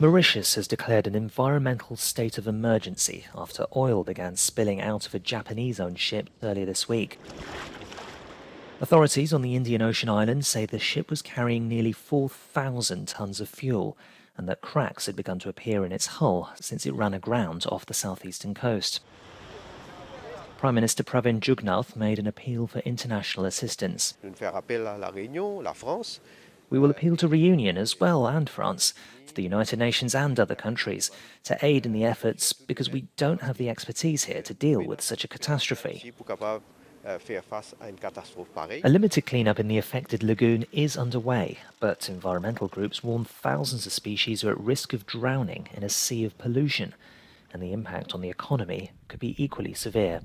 Mauritius has declared an environmental state of emergency after oil began spilling out of a Japanese owned ship earlier this week. Authorities on the Indian Ocean island say the ship was carrying nearly 4,000 tons of fuel and that cracks had begun to appear in its hull since it ran aground off the southeastern coast. Prime Minister Pravind Jugnauth made an appeal for international assistance. We will appeal to Reunion as well and France, to the United Nations and other countries, to aid in the efforts because we don't have the expertise here to deal with such a catastrophe. A limited cleanup in the affected lagoon is underway, but environmental groups warn thousands of species are at risk of drowning in a sea of pollution, and the impact on the economy could be equally severe.